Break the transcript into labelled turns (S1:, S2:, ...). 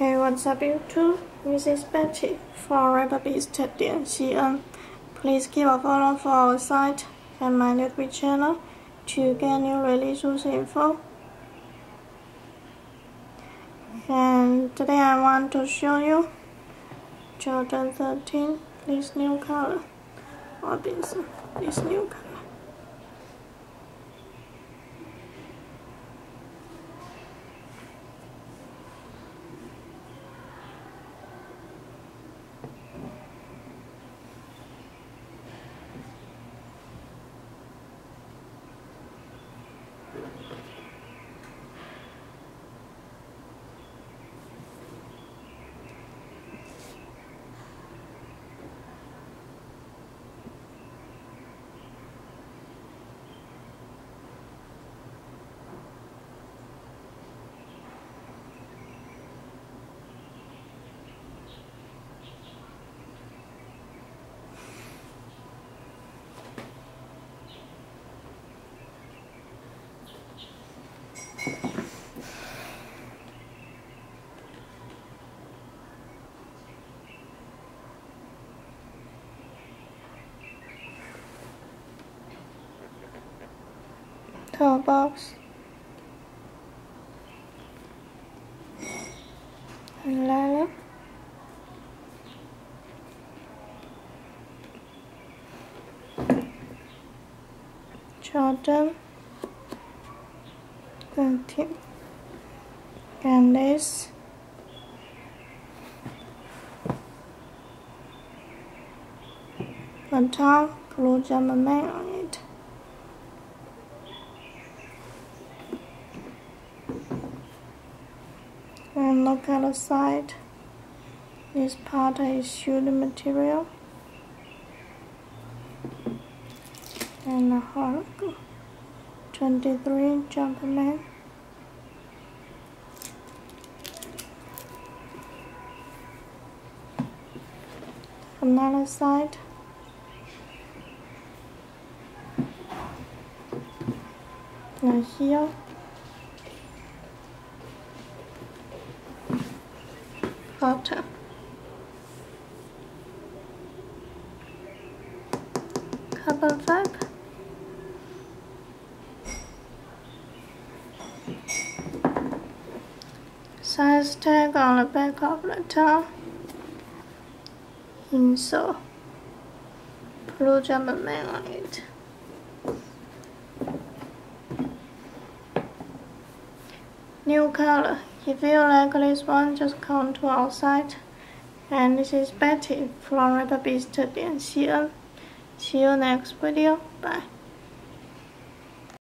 S1: Hey, what's up YouTube? This is Betty from RepBeast.cn. Um, please give a follow for our site and my YouTube channel to get new releases info. And today I want to show you Jordan 13, this new color, or this new color. Toe box and lilac Jordan and Candice on top, blue Jumpman on it. And look at the side. This part is shoe material. And the Hulk 23 Jumpman. Another side. Now here. Butter. Carbon fiber. Size tag on the back of the top. Insole. Blue man on it. New color. If you like this one, just come to our site. And this is Betty from RepBeast.cn. See you next video. Bye.